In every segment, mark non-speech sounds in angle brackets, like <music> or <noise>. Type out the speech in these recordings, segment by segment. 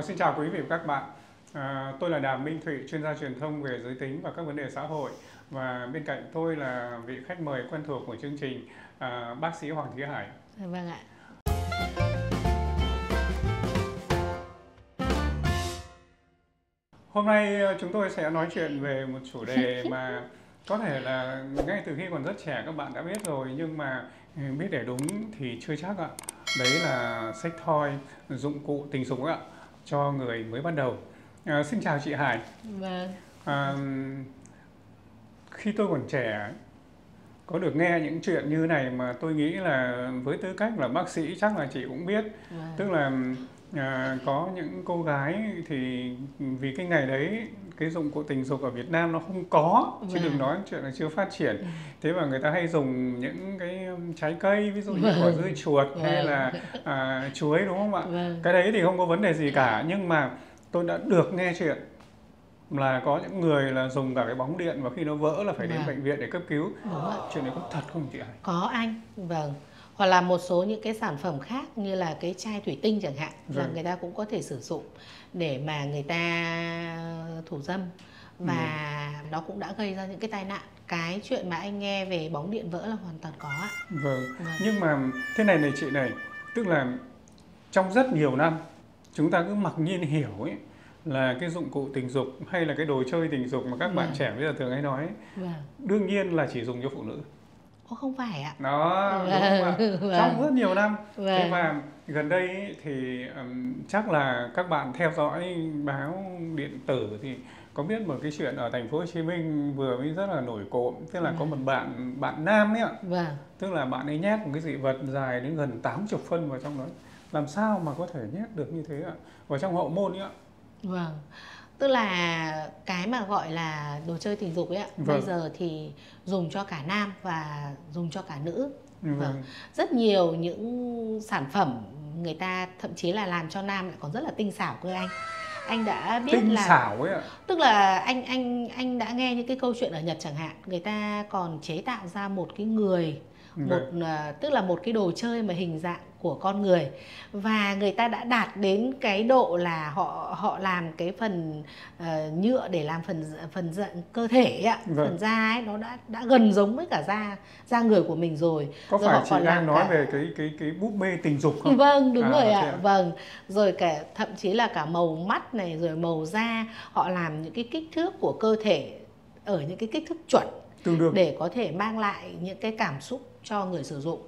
À, xin chào quý vị và các bạn. À, tôi là Đàm Minh Thụy, chuyên gia truyền thông về giới tính và các vấn đề xã hội. Và bên cạnh tôi là vị khách mời quen thuộc của chương trình, à, bác sĩ Hoàng Thúy Hải. Vâng ạ. Hôm nay à, chúng tôi sẽ nói chuyện về một chủ đề <laughs> mà có thể là ngay từ khi còn rất trẻ các bạn đã biết rồi nhưng mà ừ, biết để đúng thì chưa chắc ạ. Đấy là sách toy, dụng cụ tình dục ạ cho người mới bắt đầu. À, xin chào chị Hải. Vâng. À, khi tôi còn trẻ có được nghe những chuyện như này mà tôi nghĩ là với tư cách là bác sĩ chắc là chị cũng biết Vâng. tức là à, có những cô gái thì vì cái ngày đấy cái dụng cụ tình dục ở Việt Nam nó không có chứ Vâng. đừng nói chuyện là chưa phát triển thế mà người ta hay dùng những cái um, trái cây ví dụ như Vâng. quả dưa chuột hay Vâng. là à, chuối đúng không ạ Vâng. cái đấy thì không có vấn đề gì cả nhưng mà tôi đã được nghe chuyện là có những người là dùng cả cái bóng điện và khi nó vỡ là phải đến Vâng. bệnh viện để cấp cứu Đúng ạ. chuyện đấy có thật không chị Hải Có anh. Vâng. Hoặc là một số những cái sản phẩm khác như là cái chai thủy tinh chẳng hạn là Vâng. người ta cũng có thể sử dụng để mà người ta thủ dâm và nó cũng đã gây ra những cái tai nạn. Cái chuyện mà anh nghe về bóng điện vỡ là hoàn toàn có ạ. Vâng, Vâng. nhưng mà thế này này chị này, tức là trong rất nhiều năm chúng ta cứ mặc nhiên hiểu ấy là cái dụng cụ tình dục hay là cái đồ chơi tình dục mà các bạn Vâng. trẻ bây giờ thường hay nói ấy, Vâng. đương nhiên là chỉ dùng cho phụ nữ. Ô không phải ạ. Đó, đúng không ạ? Vâng. Trong rất nhiều năm. Thế Vâng. và gần đây thì ừm, chắc là các bạn theo dõi báo điện tử thì có biết một cái chuyện ở thành phố Hồ Chí Minh vừa mới rất là nổi cộm, tức là có một bạn bạn nam ấy ạ, Vâng. tức là bạn ấy nhét một cái dị vật dài đến gần 80 phân vào trong đó làm sao mà có thể nhét được như thế ạ vào trong hậu môn ấy ạ Vâng. Tức là cái mà gọi là đồ chơi tình dục ấy ạ, bây Vâng. giờ thì dùng cho cả nam và dùng cho cả nữ. vâng Rất nhiều những sản phẩm người ta thậm chí là làm cho nam lại còn rất là tinh xảo cơ anh. Anh đã biết tinh là xảo ấy ạ tức là anh anh anh đã nghe những cái câu chuyện ở Nhật chẳng hạn, người ta còn chế tạo ra một cái người một vâng. à, tức là một cái đồ chơi mà hình dạng của con người. Và người ta đã đạt đến cái độ là họ họ làm cái phần ờ, nhựa để làm phần phần cơ thể ấy ạ. Vâng. phần da ấy nó đã đã gần giống với cả da da người của mình rồi. Có rồi phải họ chị còn đang nói cả- về cái cái cái búp bê tình dục không? Vâng đúng À, rồi ạ. ạ? Vâng. Rồi cả thậm chí là cả màu mắt này Rồi màu da Họ làm những cái kích thước của cơ thể Ở những cái kích thước chuẩn tương đương. để có thể mang lại những cái cảm xúc cho người sử dụng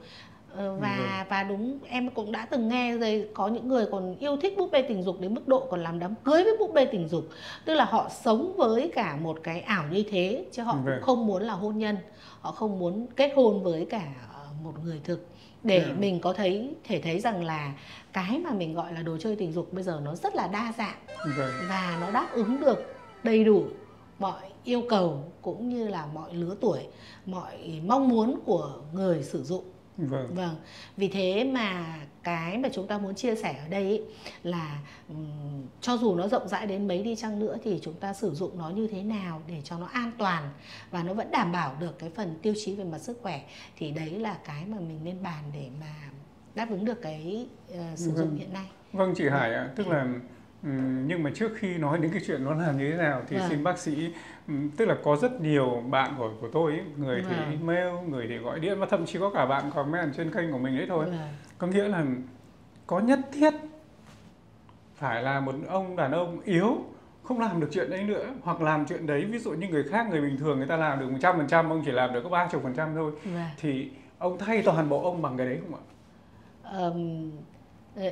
và Vâng. và đúng em cũng đã từng nghe rồi có những người còn yêu thích búp bê tình dục đến mức độ còn làm đám cưới với búp bê tình dục tức là họ sống với cả một cái ảo như thế chứ họ Vâng. cũng không muốn là hôn nhân họ không muốn kết hôn với cả một người thực để Vâng. mình có thấy thể thấy rằng là cái mà mình gọi là đồ chơi tình dục bây giờ nó rất là đa dạng vâng và nó đáp ứng được đầy đủ mọi yêu cầu cũng như là mọi lứa tuổi, mọi mong muốn của người sử dụng. Vâng Vâng. Vì thế mà cái mà chúng ta muốn chia sẻ ở đây ý, là ừm, cho dù nó rộng rãi đến mấy đi chăng nữa thì chúng ta sử dụng nó như thế nào để cho nó an toàn và nó vẫn đảm bảo được cái phần tiêu chí về mặt sức khỏe thì đấy là cái mà mình nên bàn để mà đáp ứng được cái ờ, sử dụng Vâng. hiện nay. vâng chị Hải ạ tức là nhưng mà trước khi nói đến cái chuyện nó làm như thế nào thì Vâng. xin bác sĩ tức là có rất nhiều bạn của của tôi ấy, người thì Vâng. email người thì gọi điện và thậm chí có cả bạn comment trên kênh của mình đấy thôi Vâng. có nghĩa là có nhất thiết phải là một ông đàn ông yếu không làm được chuyện đấy nữa hoặc làm chuyện đấy ví dụ như người khác người bình thường người ta làm được 100% ông chỉ làm được có 30% thôi Vâng. thì ông thay toàn bộ ông bằng cái đấy không ạ? Ờ,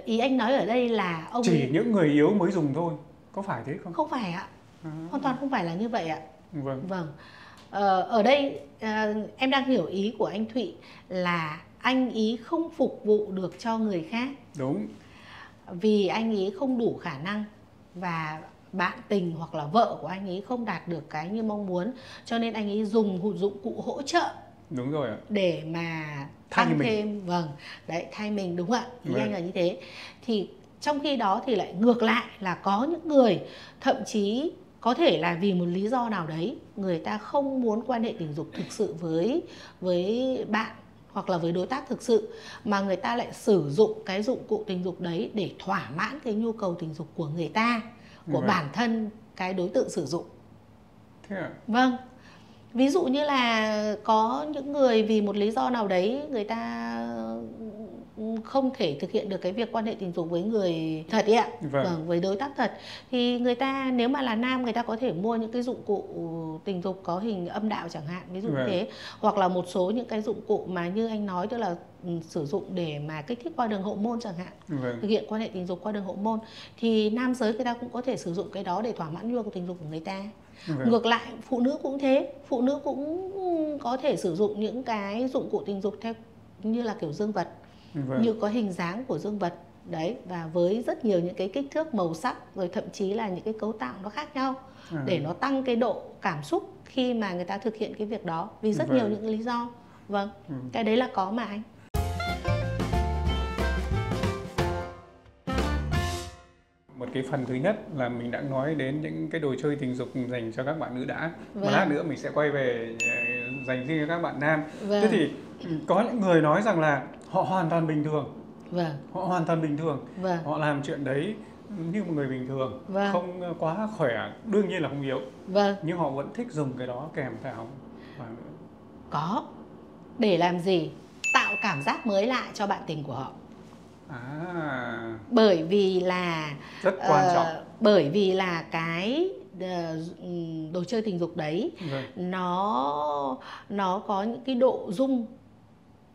ý anh nói ở đây là ông Chỉ những người yếu mới dùng thôi. Có phải thế không? không phải ạ À, hoàn toàn không phải là như vậy ạ vâng. vâng ờ, ở đây ờ, em đang hiểu ý của anh Thụy là anh ý không phục vụ được cho người khác Đúng. vì anh ý không đủ khả năng và bạn tình hoặc là vợ của anh ý không đạt được cái như mong muốn cho nên anh ý dùng dụng cụ hỗ trợ Đúng rồi ạ. để mà Thay tăng mình. thêm vâng đấy thay mình đúng ạ ý Vâng. anh là như thế thì trong khi đó thì lại ngược lại là có những người thậm chí có thể là vì một lý do nào đấy người ta không muốn quan hệ tình dục thực sự với với bạn hoặc là với đối tác thực sự mà người ta lại sử dụng cái dụng cụ tình dục đấy để thỏa mãn cái nhu cầu tình dục của người ta của Vâng. bản thân cái đối tượng sử dụng thế ạ vâng ví dụ như là có những người vì một lý do nào đấy người ta không thể thực hiện được cái việc quan hệ tình dục với người thật ấy ạ. Vâng. với đối tác thật. Thì người ta nếu mà là nam người ta có thể mua những cái dụng cụ tình dục có hình âm đạo chẳng hạn ví dụ Vâng. thế. Hoặc là một số những cái dụng cụ mà như anh nói tức là ừ, sử dụng để mà kích thích qua đường hậu môn chẳng hạn vâng. thực hiện quan hệ tình dục qua đường hậu môn thì nam giới người ta cũng có thể sử dụng cái đó để thỏa mãn nhu cầu tình dục của người ta vâng. Ngược lại phụ nữ cũng thế. Phụ nữ cũng có thể sử dụng những cái dụng cụ tình dục theo như là kiểu dương vật vâng. như có hình dáng của dương vật đấy và với rất nhiều những cái kích thước màu sắc rồi thậm chí là những cái cấu tạo nó khác nhau À, để nó tăng cái độ cảm xúc khi mà người ta thực hiện cái việc đó vì rất Vâng. nhiều những lý do. Vâng ừ. cái đấy là có mà anh một cái phần thứ nhất là mình đã nói đến những cái đồ chơi tình dục dành cho các bạn nữ đã. Một Vâng. lát nữa mình sẽ quay về ờ, dành riêng cho các bạn nam. Vâng. thế thì ừ, có những người nói rằng là họ hoàn toàn bình thường. Vâng. Họ hoàn toàn bình thường. Vâng. Họ làm chuyện đấy như một người bình thường. Vâng. không ờ, quá khỏe đương nhiên là không yếu. Vâng. Nhưng họ vẫn thích dùng cái đó kèm vào vào có. Để làm gì? Tạo cảm giác mới lạ cho bạn tình của họ à. Bởi vì là rất quan ờ, trọng. bởi vì là cái ờ, ừm, đồ chơi tình dục đấy vâng nó nó có những cái độ dung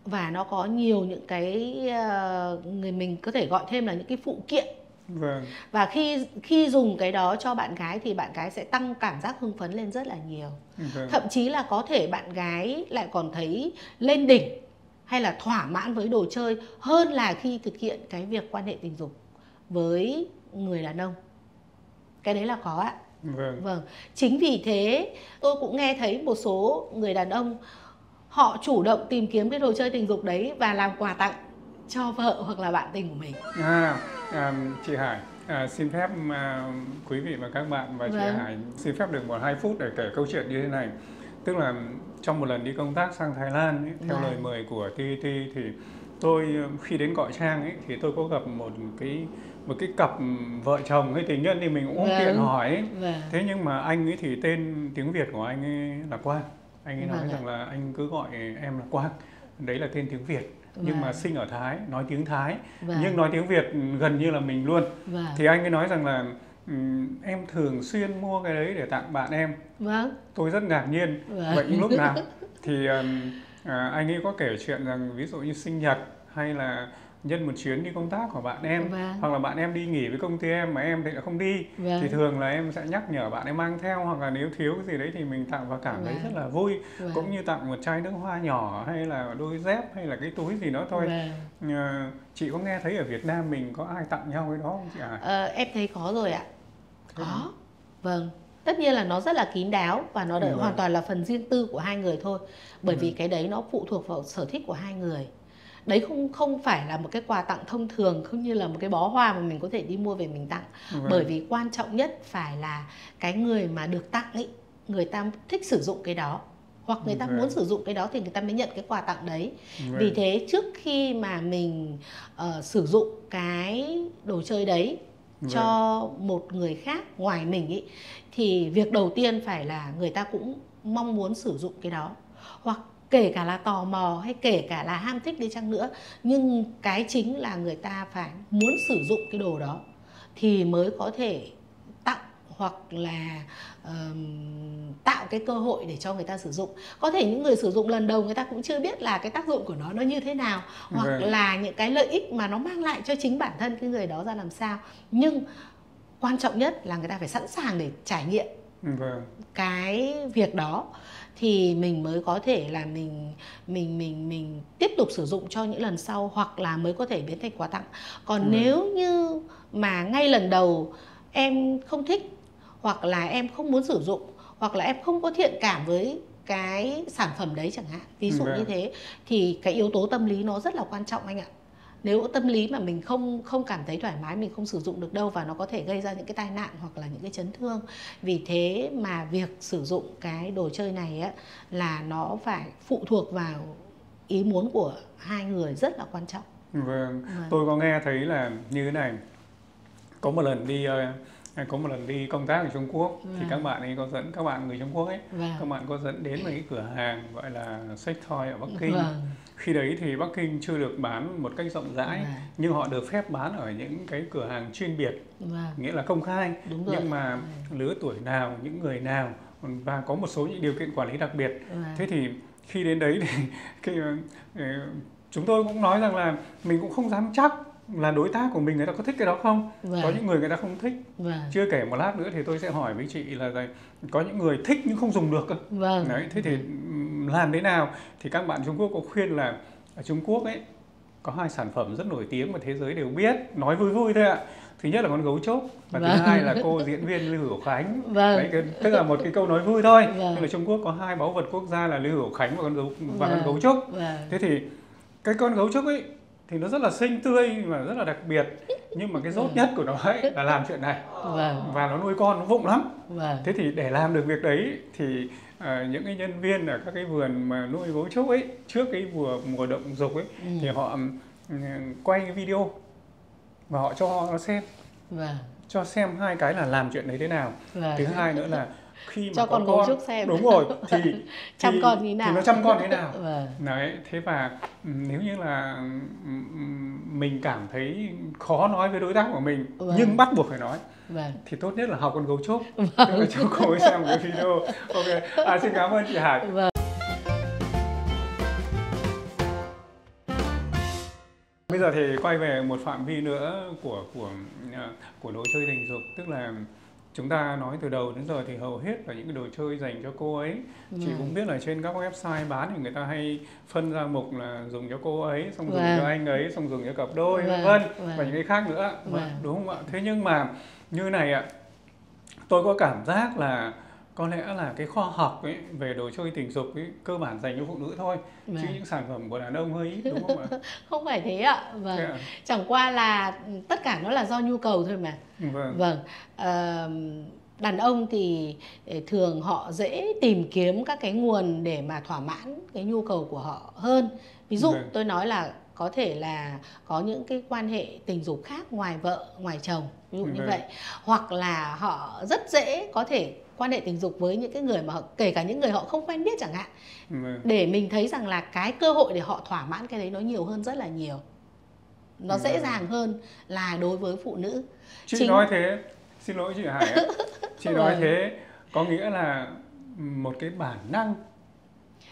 và nó có nhiều những cái ờ, người mình có thể gọi thêm là những cái phụ kiện. Vâng. Và khi khi dùng cái đó cho bạn gái thì bạn gái sẽ tăng cảm giác hưng phấn lên rất là nhiều. Vâng. Thậm chí là có thể bạn gái lại còn thấy lên đỉnh hay là thỏa mãn với đồ chơi hơn là khi thực hiện cái việc quan hệ tình dục với người đàn ông? Cái đấy là có ạ. Vâng. Vâng. Chính vì thế tôi cũng nghe thấy một số người đàn ông họ chủ động tìm kiếm cái đồ chơi tình dục đấy và làm quà tặng cho vợ hoặc là bạn tình của mình. À, à, chị Hải, à, xin phép à, quý vị và các bạn và chị Vâng. Hải xin phép được một hai phút để kể câu chuyện như thế này. Tức là trong một lần đi công tác sang Thái Lan ấy, theo Vâng. lời mời của TT thì tôi ờ, khi đến gọi trang ấy thì tôi có gặp một cái một cái cặp vợ chồng hay tình nhân thì mình cũng không Vâng. tiện hỏi ấy. vâng Thế nhưng mà anh ấy thì tên tiếng Việt của anh ấy là Quang. Anh ấy nói Vâng rằng là anh cứ gọi em là Quang. Đấy là tên tiếng Việt. Nhưng mà Vâng. sinh ở Thái, nói tiếng Thái vâng nhưng nói tiếng Việt gần như là mình luôn vâng thì anh ấy nói rằng là em thường xuyên mua cái đấy để tặng bạn em vâng tôi rất ngạc nhiên Vâng. vậy lúc nào <laughs> thì à, anh ấy có kể chuyện rằng ví dụ như sinh nhật hay là nhân một chuyến đi công tác của bạn em Vâng. hoặc là bạn em đi nghỉ với công ty em mà em thì lại không đi Vâng. thì thường là em sẽ nhắc nhở bạn em mang theo hoặc là nếu thiếu cái gì đấy thì mình tặng và cảm thấy Vâng. rất là vui Vâng. cũng như tặng một chai nước hoa nhỏ hay là đôi dép hay là cái túi gì đó thôi Vâng. Ờ, chị có nghe thấy ở Việt Nam mình có ai tặng nhau cái đó không chị à? Ờ, em thấy có rồi ạ? Có vâng tất nhiên là nó rất là kín đáo và nó Vâng. hoàn toàn là phần riêng tư của hai người thôi bởi vì Vâng. cái đấy nó phụ thuộc vào sở thích của hai người đấy không không phải là một cái quà tặng thông thường không như là một cái bó hoa mà mình có thể đi mua về mình tặng Vâng. bởi vì quan trọng nhất phải là cái người mà được tặng ấy người ta thích sử dụng cái đó hoặc người ta Vâng. muốn sử dụng cái đó thì người ta mới nhận cái quà tặng đấy Vâng. vì thế trước khi mà mình ờ, sử dụng cái đồ chơi đấy Vâng. cho một người khác ngoài mình ý thì việc đầu tiên phải là người ta cũng mong muốn sử dụng cái đó hoặc kể cả là tò mò hay kể cả là ham thích đi chăng nữa nhưng cái chính là người ta phải muốn sử dụng cái đồ đó thì mới có thể hoặc là ờm, tạo cái cơ hội để cho người ta sử dụng có thể những người sử dụng lần đầu người ta cũng chưa biết là cái tác dụng của nó nó như thế nào hoặc Vâng. là những cái lợi ích mà nó mang lại cho chính bản thân cái người đó ra làm sao nhưng quan trọng nhất là người ta phải sẵn sàng để trải nghiệm Vâng. cái việc đó thì mình mới có thể là mình mình mình mình tiếp tục sử dụng cho những lần sau hoặc là mới có thể biến thành quà tặng còn Ừ. nếu như mà ngay lần đầu em không thích hoặc là em không muốn sử dụng hoặc là em không có thiện cảm với cái sản phẩm đấy chẳng hạn ví dụ Vâng. như thế thì cái yếu tố tâm lý nó rất là quan trọng anh ạ nếu tâm lý mà mình không không cảm thấy thoải mái mình không sử dụng được đâu và nó có thể gây ra những cái tai nạn hoặc là những cái chấn thương vì thế mà việc sử dụng cái đồ chơi này á là nó phải phụ thuộc vào ý muốn của hai người rất là quan trọng vâng Vâng. tôi có nghe thấy là như thế này có một lần đi ờ, có một lần đi công tác ở Trung Quốc thì Vâng. các bạn ấy có dẫn các bạn người Trung Quốc ấy các vâng bạn có dẫn đến một cái cửa hàng gọi là sách toy ở Bắc Kinh. Vâng. Khi đấy thì Bắc Kinh chưa được bán một cách rộng rãi Vâng. nhưng họ được phép bán ở những cái cửa hàng chuyên biệt vâng. nghĩa là công khai. Đúng rồi. Nhưng mà lứa tuổi nào những người nào và có một số những điều kiện quản lý đặc biệt. Vâng. thế thì khi đến đấy thì <laughs> cái, ờ, chúng tôi cũng nói rằng là mình cũng không dám chắc là đối tác của mình người ta có thích cái đó không? Có vâng. những người người ta không thích. Vâng. Chưa kể một lát nữa thì tôi sẽ hỏi với chị là, có những người thích nhưng không dùng được vâng. Đấy thế thì làm thế nào? Thì các bạn Trung Quốc có khuyên là ở Trung Quốc ấy có hai sản phẩm rất nổi tiếng mà thế giới đều biết nói vui vui thôi ạ. Thứ nhất là con gấu trúc và thứ Vâng. hai là cô <laughs> diễn viên Lưu Hữu Khánh. Vâng. Đấy tức là một cái câu nói vui thôi. Vâng. nhưng mà Trung Quốc có hai báu vật quốc gia là Lưu Hữu Khánh và con gấu và con Vâng. gấu trúc. Vâng. Thế thì cái con gấu trúc ấy thì nó rất là xinh tươi và rất là đặc biệt. Nhưng mà cái dốt nhất của nó ấy là làm chuyện này. Vâng. Và nó nuôi con nó vụng lắm. Vâng. Thế thì để làm được việc đấy thì ờ, những cái nhân viên ở các cái vườn mà nuôi gấu trúc ấy trước cái mùa mùa động dục ấy Ừ. thì họ ừm, quay cái video và họ cho nó xem. Vâng. Cho xem hai cái là làm chuyện đấy thế nào. Vâng. Thứ hai nữa là khi mà Cho con gấu trúc xem. đúng rồi <laughs> thì Chăm thì- con như nào? thì nó chăm con thế nào? Vâng. Đấy thế và ừm, nếu như là ừm, ừm, mình cảm thấy khó nói với đối tác của mình Vâng. nhưng bắt buộc phải nói vâng. thì tốt nhất là học con gấu trúc. Tức là cho cô ấy xem một cái video. Ok à, xin cảm ơn chị Hải. Vâng. Bây giờ thì quay về một phạm vi nữa của của ờ, của đồ chơi tình dục. Tức là chúng ta nói từ đầu đến giờ thì hầu hết là những cái đồ chơi dành cho cô ấy chị Vâng. cũng biết là trên các website bán thì người ta hay phân ra mục là dùng cho cô ấy xong dùng Vâng. cho anh ấy xong dùng cho cặp đôi vân Vâng, vân vâng. và những cái khác nữa Vâng. đúng không ạ thế nhưng mà như này ạ tôi có cảm giác là có lẽ là cái khoa học ấy về đồ chơi tình dục ấy cơ bản dành cho phụ nữ thôi chứ Vâng. những sản phẩm của đàn ông hơi ít đúng không ạ? <laughs> Không phải thế ạ vâng. Thế chẳng qua là tất cả nó là do nhu cầu thôi mà. Vâng. Vâng Ờ, đàn ông thì eh, thường họ dễ tìm kiếm các cái nguồn để mà thỏa mãn cái nhu cầu của họ hơn. Ví dụ Vâng. tôi nói là có thể là có những cái quan hệ tình dục khác ngoài vợ ngoài chồng ví dụ như Vâng. vậy. Hoặc là họ rất dễ có thể quan hệ tình dục với những cái người mà họ, kể cả những người họ không quen biết chẳng hạn. Vâng. Để mình thấy rằng là cái cơ hội để họ thỏa mãn cái đấy nó nhiều hơn rất là nhiều. Nó dễ Vâng. dàng hơn là đối với phụ nữ. Chị Chính- nói thế xin lỗi chị Hải <laughs> chị nói Vâng. thế có nghĩa là một cái bản năng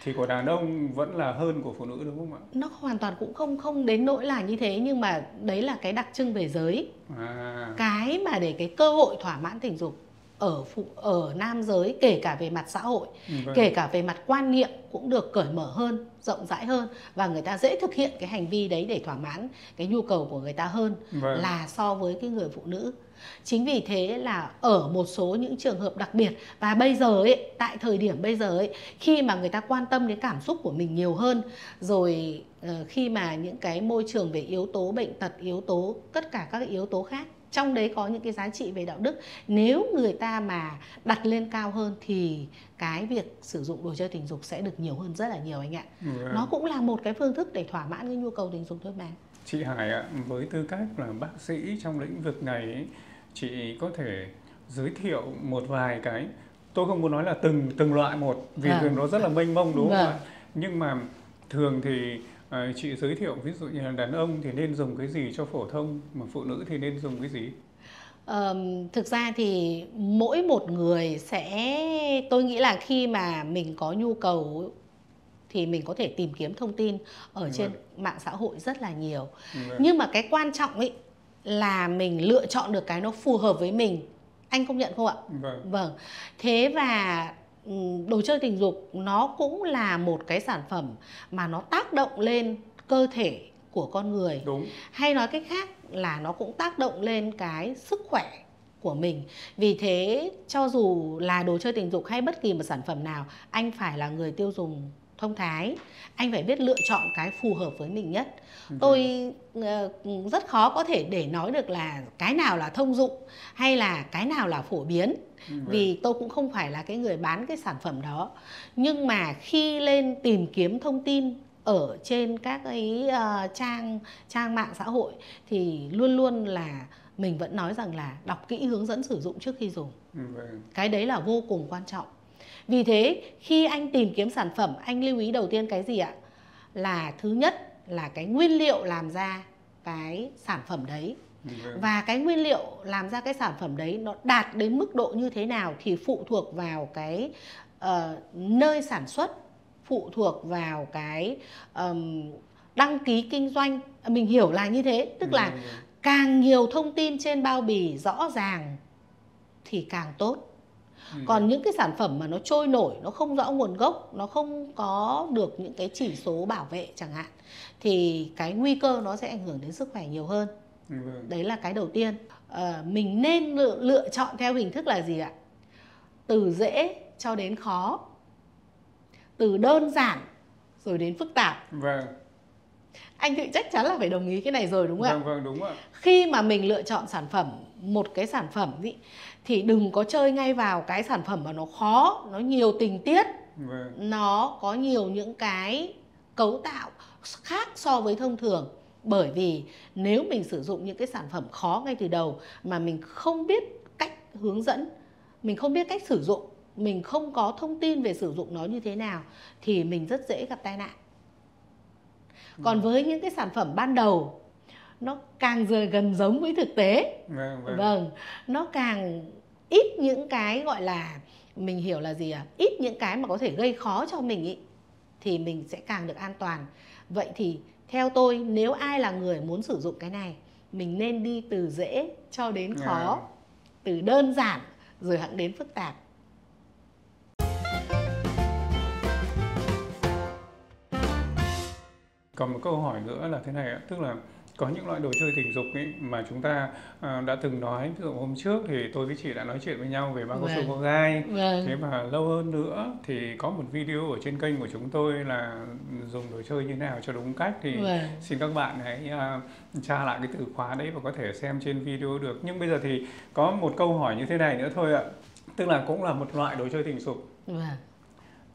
thì của đàn ông vẫn là hơn của phụ nữ đúng không ạ? Nó hoàn toàn cũng không không đến nỗi là như thế nhưng mà đấy là cái đặc trưng về giới. À. Cái mà để cái cơ hội thỏa mãn tình dục ở phụ ở nam giới kể cả về mặt xã hội vâng. kể cả về mặt quan niệm cũng được cởi mở hơn rộng rãi hơn và người ta dễ thực hiện cái hành vi đấy để thỏa mãn cái nhu cầu của người ta hơn Vâng. là so với cái người phụ nữ chính vì thế là ở một số những trường hợp đặc biệt và bây giờ ấy tại thời điểm bây giờ ấy khi mà người ta quan tâm đến cảm xúc của mình nhiều hơn rồi ờ, khi mà những cái môi trường về yếu tố bệnh tật yếu tố tất cả các yếu tố khác trong đấy có những cái giá trị về đạo đức nếu người ta mà đặt lên cao hơn thì cái việc sử dụng đồ chơi tình dục sẽ được nhiều hơn rất là nhiều anh ạ Vâng. nó cũng là một cái phương thức để thỏa mãn cái nhu cầu tình dục thôi mà Chị Hải ạ, với tư cách là bác sĩ trong lĩnh vực này ấy, chị có thể giới thiệu một vài cái tôi không muốn nói là từng từng loại một vì Vâng. thường nó rất là mênh mông đúng không Vâng. ạ? Nhưng mà thường thì ờ, chị giới thiệu ví dụ như là đàn ông thì nên dùng cái gì cho phổ thông mà phụ nữ thì nên dùng cái gì? Ờm, thực ra thì mỗi một người sẽ tôi nghĩ là khi mà mình có nhu cầu thì mình có thể tìm kiếm thông tin ở trên mạng xã hội rất là nhiều Vâng. nhưng mà cái quan trọng ấy là mình lựa chọn được cái nó phù hợp với mình anh công nhận không ạ Vâng. Vâng. Thế và đồ chơi tình dục nó cũng là một cái sản phẩm mà nó tác động lên cơ thể của con người. Đúng. Hay nói cách khác là nó cũng tác động lên cái sức khỏe của mình. Vì thế cho dù là đồ chơi tình dục hay bất kỳ một sản phẩm nào, anh phải là người tiêu dùng thông thái, anh phải biết lựa chọn cái phù hợp với mình nhất. Tôi ờ, rất khó có thể để nói được là cái nào là thông dụng hay là cái nào là phổ biến Vâng. Vì tôi cũng không phải là cái người bán cái sản phẩm đó. Nhưng mà khi lên tìm kiếm thông tin ở trên các cái uh, trang trang mạng xã hội thì luôn luôn là mình vẫn nói rằng là đọc kỹ hướng dẫn sử dụng trước khi dùng. Cái đấy là vô cùng quan trọng. Vì thế khi anh tìm kiếm sản phẩm anh lưu ý đầu tiên cái gì ạ? Là thứ nhất là cái nguyên liệu làm ra cái sản phẩm đấy. Và cái nguyên liệu làm ra cái sản phẩm đấy nó đạt đến mức độ như thế nào thì phụ thuộc vào cái uh, nơi sản xuất phụ thuộc vào cái um, đăng ký kinh doanh mình hiểu là như thế tức là Vâng, vâng. càng nhiều thông tin trên bao bì rõ ràng thì càng tốt Ừ. còn những cái sản phẩm mà nó trôi nổi nó không rõ nguồn gốc nó không có được những cái chỉ số bảo vệ chẳng hạn thì cái nguy cơ nó sẽ ảnh hưởng đến sức khỏe nhiều hơn Vâng. đấy là cái đầu tiên Ờ, mình nên lựa, lựa chọn theo hình thức là gì ạ từ dễ cho đến khó từ đơn giản rồi đến phức tạp Vâng. anh thì chắc chắn là phải đồng ý cái này rồi đúng không ạ Vâng, vâng, đúng ạ. khi mà mình lựa chọn sản phẩm một cái sản phẩm ý, thì đừng có chơi ngay vào cái sản phẩm mà nó khó nó nhiều tình tiết Vâng. nó có nhiều những cái cấu tạo khác so với thông thường bởi vì nếu mình sử dụng những cái sản phẩm khó ngay từ đầu mà mình không biết cách hướng dẫn mình không biết cách sử dụng mình không có thông tin về sử dụng nó như thế nào thì mình rất dễ gặp tai nạn. Còn với những cái sản phẩm ban đầu nó càng giờ gần giống với thực tế. Vâng, vâng. vâng nó càng ít những cái gọi là mình hiểu là gì à ít những cái mà có thể gây khó cho mình ý thì mình sẽ càng được an toàn. Vậy thì theo tôi nếu ai là người muốn sử dụng cái này mình nên đi từ dễ cho đến khó À. từ đơn giản rồi hẳn đến phức tạp Còn một câu hỏi nữa là thế này ạ, tức là có những loại đồ chơi tình dục ấy mà chúng ta à, đã từng nói, ví dụ hôm trước thì tôi với chị đã nói chuyện với nhau về bao cao su Vâng. có gai. vâng Thế mà lâu hơn nữa thì có một video ở trên kênh của chúng tôi là dùng đồ chơi như thế nào cho đúng cách thì vâng xin các bạn hãy à, tra lại cái từ khóa đấy và có thể xem trên video được. Nhưng bây giờ thì có một câu hỏi như thế này nữa thôi ạ. Tức là cũng là một loại đồ chơi tình dục. vâng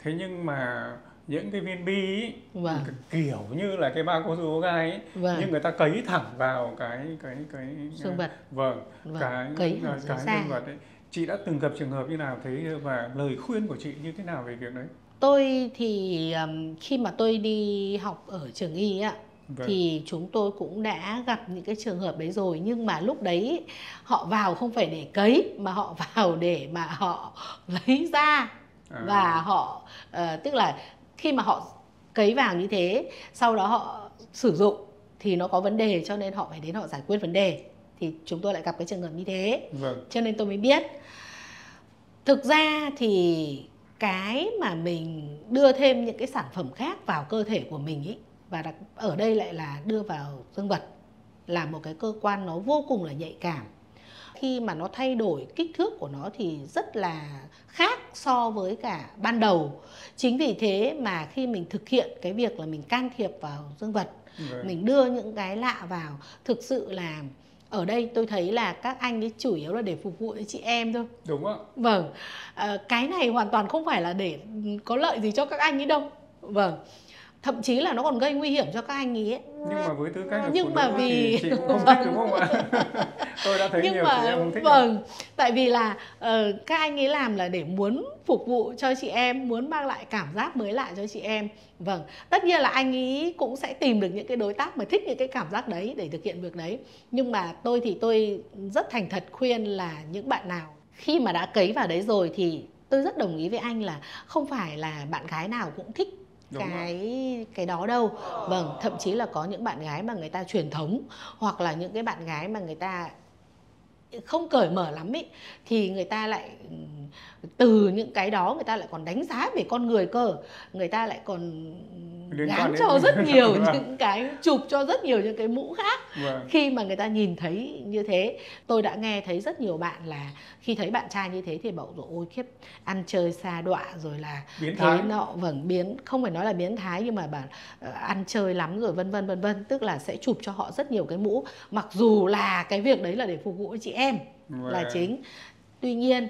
Thế nhưng mà những cái viên bi ý, vâng. kiểu như là cái bao có gai ấy, vâng. nhưng người ta cấy thẳng vào cái cái cái dương vật. Vâng, vâng. Cái cấy cái, cái dương vật ấy. Chị đã từng gặp trường hợp như nào thấy và lời khuyên của chị như thế nào về việc đấy? tôi thì um, khi mà tôi đi học ở trường y á Vâng. thì chúng tôi cũng đã gặp những cái trường hợp đấy rồi. Nhưng mà lúc đấy họ vào không phải để cấy mà họ <laughs> vào để mà họ lấy ra. À, và họ ờ, tức là khi mà họ cấy vào như thế sau đó họ sử dụng thì nó có vấn đề cho nên họ phải đến họ giải quyết vấn đề. Thì chúng tôi lại gặp cái trường hợp như thế. Vâng, cho nên tôi mới biết. Thực ra thì cái mà mình đưa thêm những cái sản phẩm khác vào cơ thể của mình ý và đặc, ở đây lại là đưa vào dương vật là một cái cơ quan nó vô cùng là nhạy cảm. Khi mà nó thay đổi kích thước của nó thì rất là khác so với cả ban đầu. Chính vì thế mà khi mình thực hiện cái việc là mình can thiệp vào dương vật vâng. mình đưa những cái lạ vào thực sự là ở đây tôi thấy là các anh ấy chủ yếu là để phục vụ cho chị em thôi. Đúng ạ. vâng. Ờ, cái này hoàn toàn không phải là để có lợi gì cho các anh ấy đâu. Vâng thậm chí là nó còn gây nguy hiểm cho các anh ấy Nhưng mà với tư cách là Nhưng mà vì- thì chị cũng không thích đúng không ạ? <laughs> <laughs> tôi đã thấy nhưng nhiều mà chị em không thích. vâng tại vì là ờ, các anh ấy làm là để muốn phục vụ cho chị em muốn mang lại cảm giác mới lạ cho chị em vâng tất nhiên là anh ấy cũng sẽ tìm được những cái đối tác mà thích những cái cảm giác đấy để thực hiện việc đấy nhưng mà tôi thì tôi rất thành thật khuyên là những bạn nào khi mà đã cấy vào đấy rồi thì tôi rất đồng ý với anh là không phải là bạn gái nào cũng thích Đúng cái cái đó đâu. Vâng thậm chí là có những bạn gái mà người ta truyền thống hoặc là những cái bạn gái mà người ta không cởi mở lắm ý thì người ta lại từ những cái đó người ta lại còn đánh giá về con người cơ. Người ta lại còn Liên gán đến- cho rất nhiều <laughs> những cái chụp cho rất nhiều những cái mũ khác. Vâng. khi mà người ta nhìn thấy như thế tôi đã nghe thấy rất nhiều bạn là khi thấy bạn trai như thế thì bảo rồi ôi khiếp ăn chơi xa đọa rồi là Biến thế thái. nọ. Vâng biến không phải nói là biến thái nhưng mà bảo ờ, ăn chơi lắm rồi vân vân vân vân. Tức là sẽ chụp cho họ rất nhiều cái mũ. Mặc dù là cái việc đấy là để phục vụ chị em là Vâng. chính tuy nhiên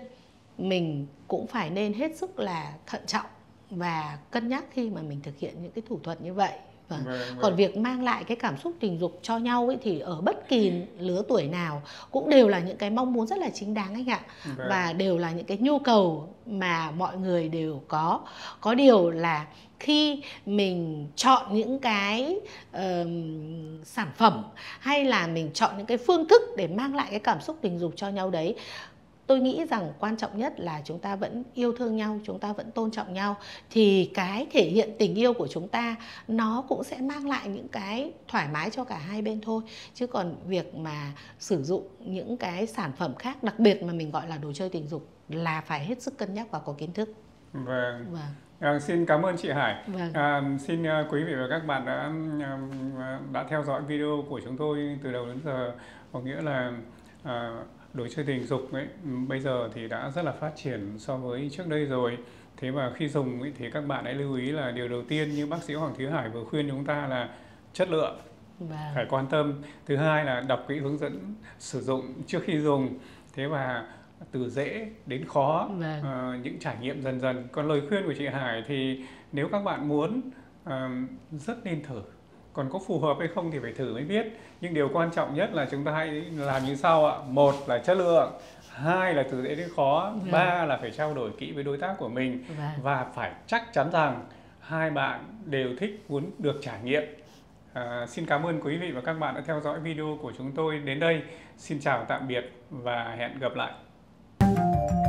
mình cũng phải nên hết sức là thận trọng và cân nhắc khi mà mình thực hiện những cái thủ thuật như vậy Vâng. Vâng, vâng. Còn việc mang lại cái cảm xúc tình dục cho nhau ấy thì ở bất kỳ lứa tuổi nào cũng đều là những cái mong muốn rất là chính đáng anh ạ. Vâng. Và đều là những cái nhu cầu mà mọi người đều có. Có điều là khi mình chọn những cái ờm, sản phẩm hay là mình chọn những cái phương thức để mang lại cái cảm xúc tình dục cho nhau đấy tôi nghĩ rằng quan trọng nhất là chúng ta vẫn yêu thương nhau chúng ta vẫn tôn trọng nhau thì cái thể hiện tình yêu của chúng ta nó cũng sẽ mang lại những cái thoải mái cho cả hai bên thôi. Chứ còn việc mà sử dụng những cái sản phẩm khác đặc biệt mà mình gọi là đồ chơi tình dục là phải hết sức cân nhắc và có kiến thức. Vâng. vâng À, xin cảm ơn chị Hải. vâng À, xin à, quý vị và các bạn đã à, đã theo dõi video của chúng tôi từ đầu đến giờ. Có nghĩa là à, đồ chơi tình dục ấy bây giờ thì đã rất là phát triển so với trước đây rồi. Thế mà khi dùng ấy, thì các bạn hãy lưu ý là điều đầu tiên như bác sĩ Hoàng Thúy Hải vừa khuyên chúng ta là chất lượng vâng phải quan tâm. Thứ hai là đọc kỹ hướng dẫn sử dụng trước khi dùng. Thế và từ dễ đến khó Vâng. ờ, những trải nghiệm dần dần. Còn lời khuyên của chị Hải thì nếu các bạn muốn ờ, rất nên thử. Còn có phù hợp hay không thì phải thử mới biết. Nhưng điều quan trọng nhất là chúng ta hãy làm như sau ạ. Một là chất lượng, hai là từ dễ đến khó, Vâng. ba là phải trao đổi kỹ với đối tác của mình vâng và phải chắc chắn rằng hai bạn đều thích muốn được trải nghiệm. À, xin cảm ơn quý vị và các bạn đã theo dõi video của chúng tôi đến đây. Xin chào tạm biệt và hẹn gặp lại. you